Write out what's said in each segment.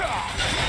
First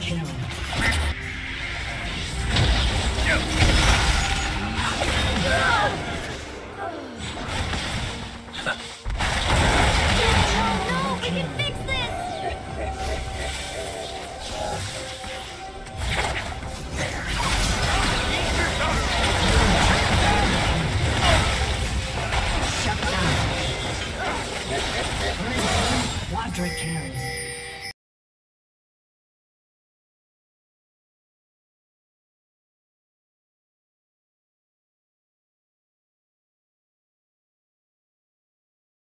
kill.